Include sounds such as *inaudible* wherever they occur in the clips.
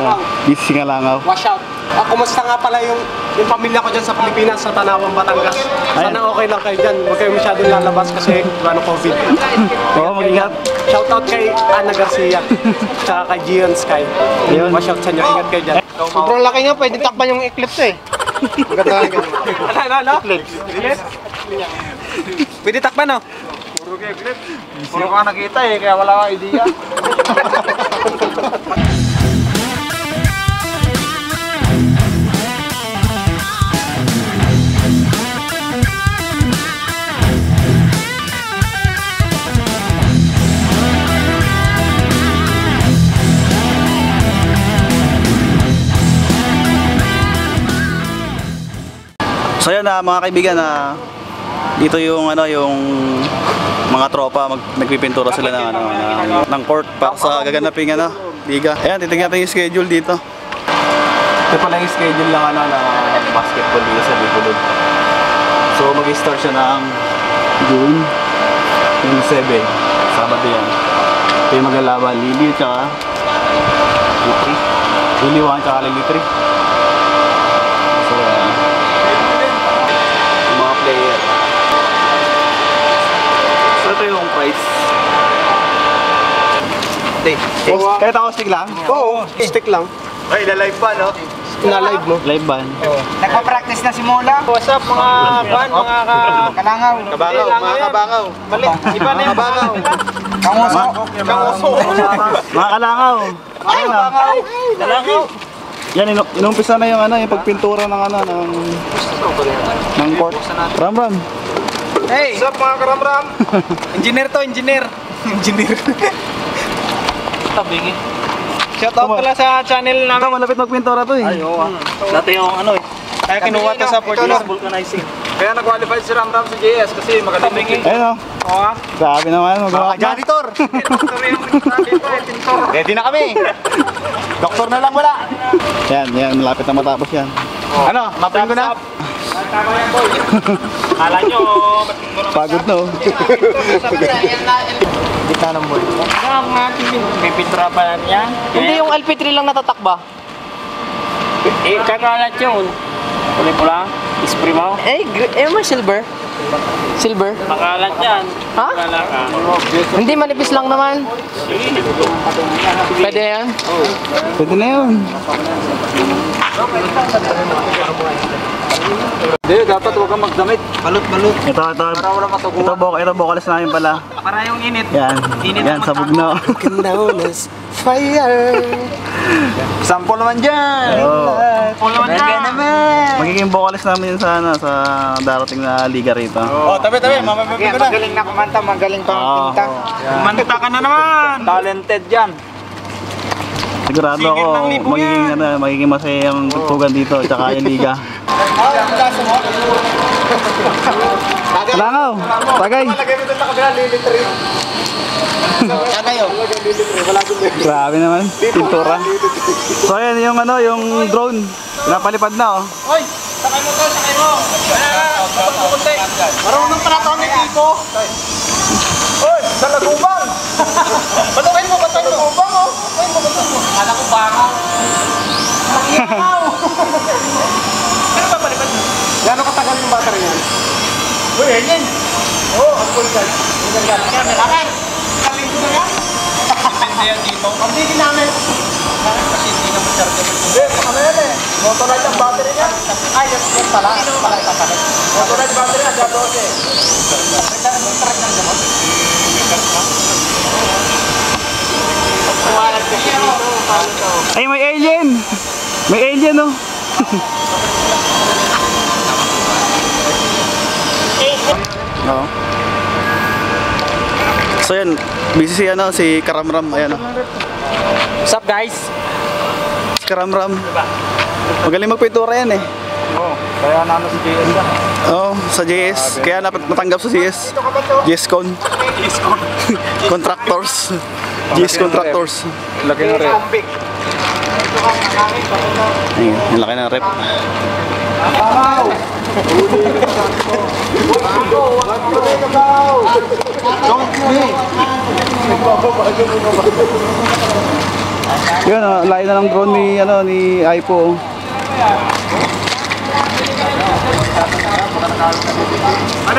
Kalangaw. GC Kalangaw. Wash out. Ah, kumusta nga pala yung, yung pamilya ko dyan sa Pilipinas, sa Tanawan, Batangas. Sana okay lang kayo dyan. Huwag kayo masyadong lalabas kasi ano COVID. Oo, mag-ingat. Shoutout kay Ana Garcia. *laughs* Tsaka kay Gian Sky. Yun. Wash out sa inyo. Ingat kayo dyan. Sobrang laki nga, pwede takpan yung eclipse eh. Maganda nga ganyan. Ano, ano? Eclipse? Pwede takpan, no? Puro ka nakita eh, kaya wala kang idea. *laughs* So yan na mga kaibigan na dito yung ano yung mga tropa mag nagpipintura sila ng ano ng, ng court para sa gaganaping ano liga. Ayan, titingnan natin yung schedule dito. Ito pala yung schedule ng ano ng basketball dito sa Bicol. So mag-start siya ng June yung 7 Sabado yan. Ito yung maglalaban Lily tsaka Lily 3. Lily 1 tsaka Lily 3. Price. Hey, Kahit ako stick lang? Oo, stick lang. Ay, lalay pa, no? Na-live mo. Live ban? Nagpa-practice na si Mola. What's up mga kan, mga ka... Kalangaw. Kabangaw, mga kabangaw. Mali, iba na yung Kabangaw. *laughs* Kanguso. Kanguso. Mga kalangaw! Ay, kalangaw. Kalangaw. Yan, inu inumpisa na yung ano, yung pagpintura ng ano, ng... ng court. Ram Ram! Hey! What's up mga karamram? *laughs* engineer to, engineer. *laughs* engineer. Tabingi. Shout out pala sa channel Ito, namin. malapit magpintura to eh. Dati yung ano eh. Kaya kinuha to sa Portuguese vulcanizing. Kaya nag-qualify si Ramram sa JS kasi magaling eh. Ayun o. Oo ah. Grabe naman, magawa ka. Janitor! *laughs* Ready na kami! Doktor na lang wala! Yan, yan, malapit na matapos yan. Ano? Mapin ko na? Kala nyo, Pagod no. Gitna ng boy. Natin yung pipitra pa lang yan. Hindi yung LP3 lang natatakba. Eh, kakalat yun. Kulay pula, spray mo. Eh, eh may silver. Silver. Makalat yan. Ha? Ka. Hindi manipis lang naman. Pwede yan. Pwede na yun. Hindi, dapat huwag kang magdamit. Balot-balot. Ito, ito. Para wala matuguan. Ito, bok, ito, bokalas namin pala. Para yung init. Yan, yan, sabog na. Known as fire. Sample naman dyan. Sample naman dyan. naman. Magiging bokalas namin yun sa, ano, sa darating na liga rito. Oh, tabi, tabi. Mamamagin ko na. Magaling na kumanta, magaling pa Oo. pinta. Kumanta ka na naman. Talented yan. Sigurado ako pang magiging, ano, magiging masaya ang tugtugan dito tsaka yung liga. *laughs* Langaw! Tagay! Grabe naman, pintura. So ayan yung ano, yung drone. Pinapalipad na oh. Hoy, sakay mo to, sakay mo. Marunong pala to ng tipo. Hoy, sa lagubang. Batukin mo, batukin mo. Lagubang, oh. Batukin mo, batukin mo. Kala ko baka. Nangiyaw. *laughs* Ano ba palipad mo? Gano'ng katagal yung battery niyan? Uy, yan. Oo, ang cool guys. Yan, malaki. Sabi ko na yan. Depende yan dito. Ang hindi namin. Kasi hindi na ma-charge mo. Hindi, ano yan eh. Motorite ang battery niya. Ay, yan, yan pala. Pala ipapalit. Motorite battery na, 12. May track ng gamot. Kasi dito. Paano to? Ay, may alien! May alien oh! *laughs* Oo. So yan, busy si ano, si Karamram, ayan oh. What's up guys? Si Karamram. Magaling magpintura yan eh. Oh, kaya namin si JS yan. Oo, sa JS. Kaya napat natanggap sa JS. JS Con. *laughs* Contractors. JS Contractors. Laki ng red. Ayun, yung laki ng rep. Yun, oh, layo na ng drone ni, ano, ni Aipo. oh. Ano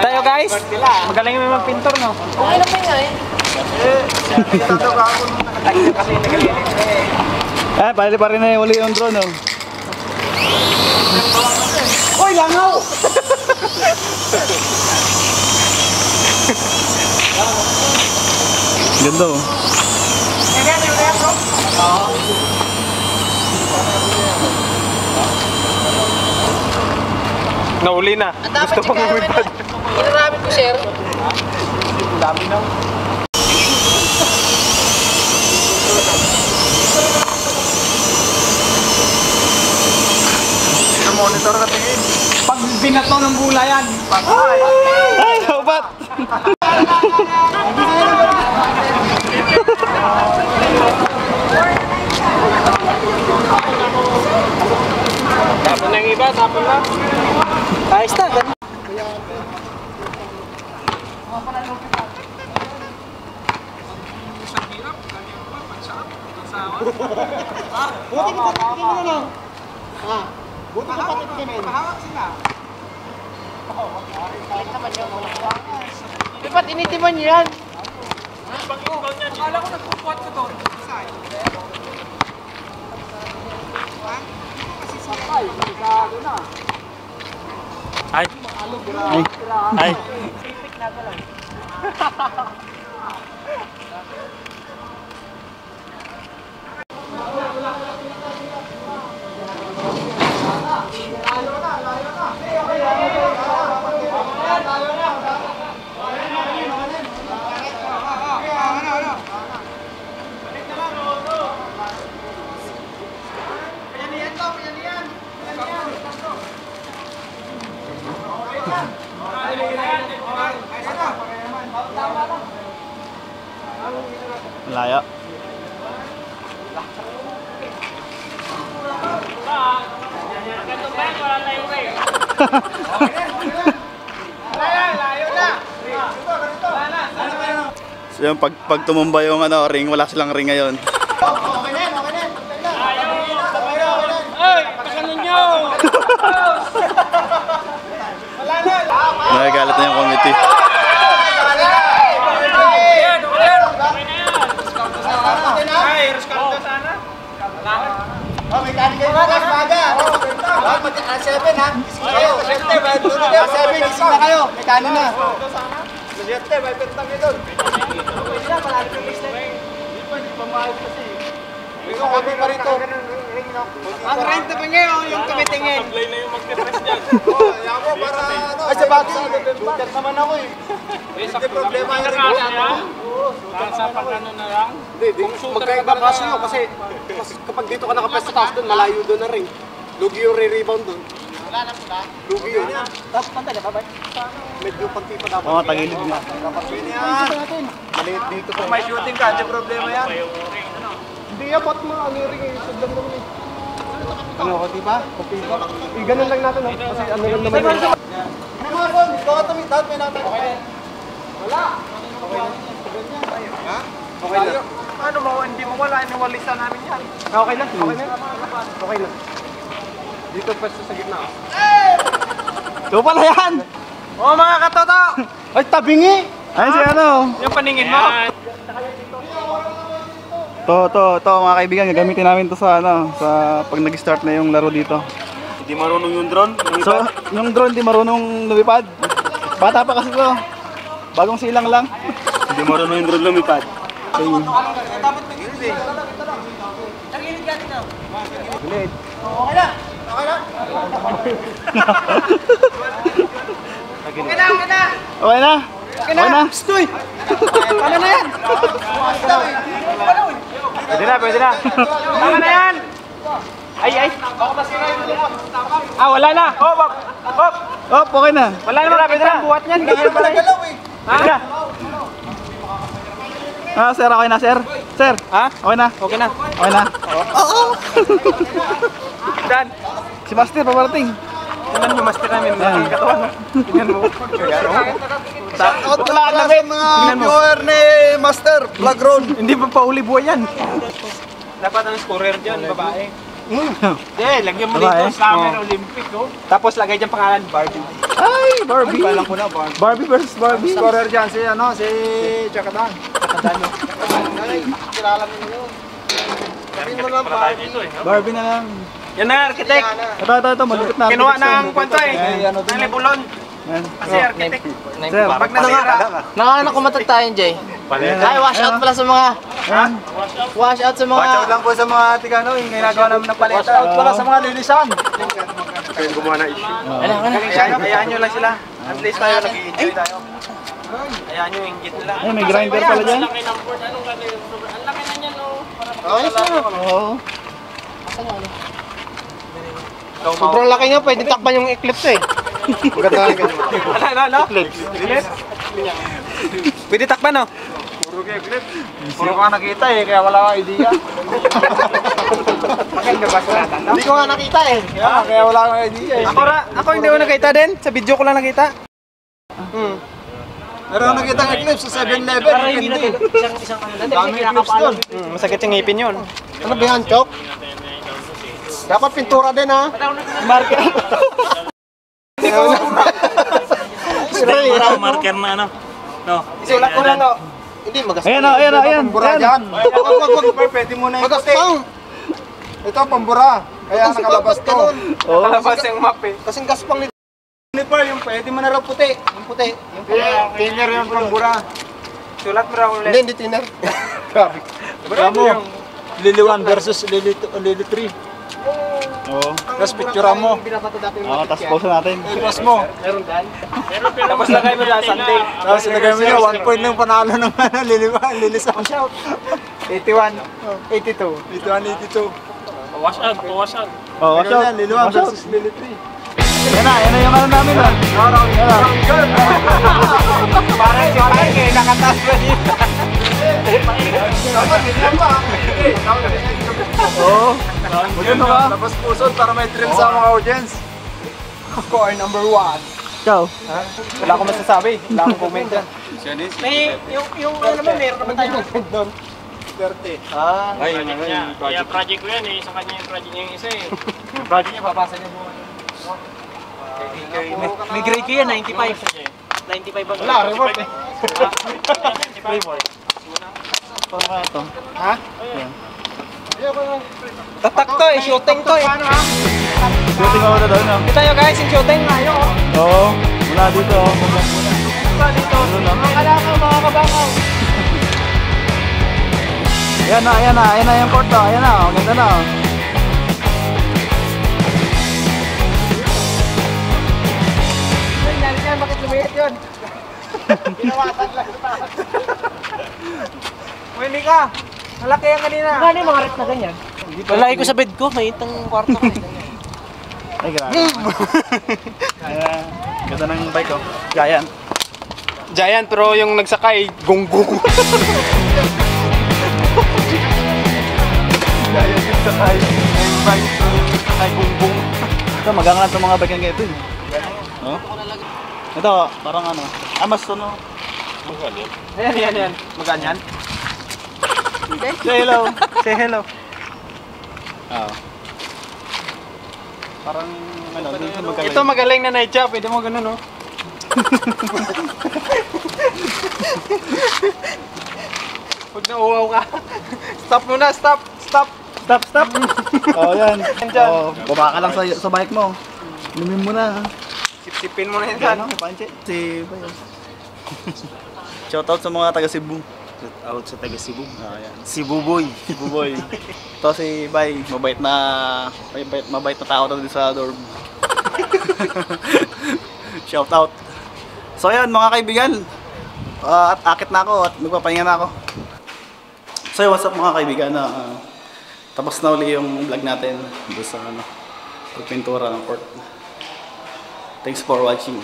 tayo guys. Magaling may magpintor no. Okay na po yun eh. Eh, pali pa rin na uli yung drone, oh. Hoy, langaw! Ganda, oh. Nauli na. Ang dapat si Kevin na. Inarami ko, sir. Monitor na tingin. Pag binato ng bula yan, patay. Ay, upat! Tapon na yung iba, tapon na. Ayos na. ganun. Buti mo patitikin mo na lang. Ha? Buti mo patitikin mo. Pahawak sila. Dapat initiban niyo yan. Akala ko nagpupuat ko doon. Ay. Ay. Ay. Laya. So yung pag, tumumba yung ano, ring, wala silang ring ngayon. Ay, nyo! Nagagalit na yung committee. Ayan, okay na. Okay na yan. Ay, reskalto sana. Oh, may kanin kayo bukas, baga. Oh, mag ah, seven ha. Gising kayo. Ah, seven, gising na kayo. May kanin na. Siyete, may pentang ito. Pwede na, malalim yung business. Hindi pa, hindi pa mahal kasi. May kami pa rito. Ang rent pa ngayon, yung tumitingin. Sablay na yung magte-press dyan. *laughs* Oh, yan mo para ano. Ay, sa bagay, shooter naman ako eh. Hindi problema yung rin. Sa pagano na lang. Hindi, di, magkaiba kasi yun kasi kapag dito ka nakapwesto tapos doon, malayo doon na rin. Lugi yung re-rebound doon. Wala na pula? Lugi yun. Tapos pantay na, babay. Medyo panti pa dapat. Oo, tagilid nga. Pwede yan. Maliit dito. Kung may shooting ka, hindi problema yan. Hindi yan, ba't mo ano yung ring eh, lang naman eh. Ano ko, diba? Okay ba? Eh, ganun lang natin, oh. kasi ano lang naman yun. Ano mga kon, ikaw at may dad, may natin. Okay na. Wala. Okay na. Ha? Okay na. Ano mo, hindi mo wala, iniwalisan namin yan. Ah, Okay na, okay na. Okay na. Dito pwesto sa gitna. Ito pala yan! Oh mga katoto! Ay, tabingi! Ayun si ano. Yung paningin mo. To, to, to mga kaibigan, gagamitin namin to sa ano, sa pag nag-start na yung laro dito. Hindi marunong yung drone. So, yung drone di marunong lumipad. Bata pa kasi to. Bagong silang lang. Hindi marunong yung drone lumipad. Okay na? Okay na. Stoy. Ano na yan? Pwede na, pwede na. Tama na yan! Ay, ay. Ah, wala na. Hop, hop. Hop. Oh, okay na. Wala naman pwede na. Buhat niyan. Ganyan pala. eh. Ha? Ah, sir, okay na, sir. Sir, Ha? okay na. Okay na. Okay na. Dan. Si Master, paparating. Tingnan mo, master namin. Ang katawan. Tingnan mo. Out wala na sa mga viewer ni Master Vlog. Hindi pa pauli buhay yan. Dapat ang scorer dyan, babae. Hindi, lagyan mo dito, Summer Olympic, oh. Tapos lagay dyan pangalan, Barbie. Ay, Barbie. Kala ko na Barbie. Barbie versus Barbie. Scorer dyan si ano, si Chakadan. Katadano. Barbie na lang. Yan na, architect. Ito, ito, ito, malupit na. Kinuha architect ng kwento eh. ano din Ng libulon. Yan. Kasi architect. Sir, Pag nasira. Nakakana kumatat tayo, Jay. Ay, wash out pala sa mga... Wash out sa mga... Watch out lang po sa mga Tigano, yung ginagawa namin ng paleta. Out pala sa mga lilisan. Ano, ano? Hayaan hayaan nyo lang sila. At least tayo nag-i-enjoy tayo. Nyo yung inggit nila. Ay, may grinder pala dyan. Ayos na. Oo. Sobrang laki nga, pwede takpan yung eclipse eh. Maganda lang ganyan. Ano, ano, ano? Clip? Pwede takpan, no? Puro ka nakita eh, kaya wala kang idea. Maganda ba sila? Hindi ko nga nakita eh. Kaya, kaya wala kang idea eh. Ako, ra, ako hindi ko nakita din. Sa video ko lang nakita. Meron akong nakita ng eclipse sa 7-Eleven. Hindi. Isang, isang ano Dami eclipse doon. Hmm, masakit yung ngipin yun. Ano ba yan, Chok? Dapat pintura din ha. Marker. Spray, marker na ano. No. Isulat ko lang, no? Hindi, magas. Ayan, oh, ayan, oh, ayan. Pambura dyan. Wag, wag, wag. Pwede mo na yung puti. Ito, pambura. Kaya nakalabas to. Oo. Kalabas yung map eh. Kasing gaspang nito. Uniper, yung pwede mo na raw puti. Yung puti. Yung puti. Thinner yung pambura. Sulat mo raw Hindi, ulit. hindi tiner. *laughs* Grabe. Bravo. Lili 1 versus Lili 2, Lili 3. Oo. Tapos picture mo. Oo, tapos pause natin. Ipas mo. *laughs* Tapos lagay mo lang Sunday. Tapos ilagay mo yun, 1 point ng panalo ng *laughs* ano, Lili 1, Lili 1. 81. 82. Ito ang 82. Wash out, wash out. Oo, watch Ikaw out. yan, Lili 1 Watch out. versus Lili 3. Yan na, yan na yung ano namin ah. Yan na. Parang si Parang eh, nakataas pa dito. Dapat ganyan pa. Oo. Maganda ka. Tapos pusod para may thrill sa mga audience. Score number one. Ikaw. Wala akong masasabi. Wala akong comment dyan. May, yung, yung ano naman, meron naman tayo doon. 30. Ah. Ay, project niya. Kaya project ko yan eh. Sa kanya yung project niya yung isa eh. *laughs* Project niya, papasa niya buwan. May grade ko yan, 95. 95 ang Wala, reward eh. Paano kaya ito? Ha? Tatak to eh, shooting to eh. Shooting ako na doon ah. Kita nyo guys, yung shooting tayo. oh. Oo. Mula dito oh. Kita dito. Mga kalakaw, mga kabakaw. *laughs* Ayan na, ayan na, ayan na yung court oh. Ayan na, oh. Ganda na oh. Ay, dali yan, bakit lumiit yun? *laughs* Ginawasan lang ito. Pwede ka. Malaki yan kanina. Ano yung mga rep na ganyan? Lalaki ko sa bed ko, may itang kwarto ko. Ay, grabe. Ayan. Ganda ng bike oh. Giant. Giant pero yung nagsakay, gonggong. *laughs* Giant yung sakay. Yung bike. Sakay bumbong. Ito, magangalan itong mga bike ng ganito. Oh? Ito, parang ano. Ah, mas ano. Ayan, ayan, ayan. Maganyan. Say hello. Say hello. Oo. Parang ano, dito magaling. Ito magaling na night job. Pwede mo ganun, no? *laughs* Huwag na uwaw ka. Stop muna, stop, stop. Stop, stop! Oo, *laughs* oh, yan. Andyan. Oo, baba ka lang sa, sa bike mo. Inumin mo na. Sipsipin mo na yan dyan. Ano, panche? Si Bayo. Shoutout sa mga taga Cebu. Out sa taga Cebu. Ah, yan. Si Buboy. Si Buboy. Ito *laughs* si Bay, mabait na mabait, mabait na tao na din sa dorm. *laughs* Shoutout. So ayan mga kaibigan, ah, at akit na ako at magpapahinga na ako. So what's up mga kaibigan na tapos na uli yung vlog natin doon sa ano, pagpintura ng court. Thanks for watching.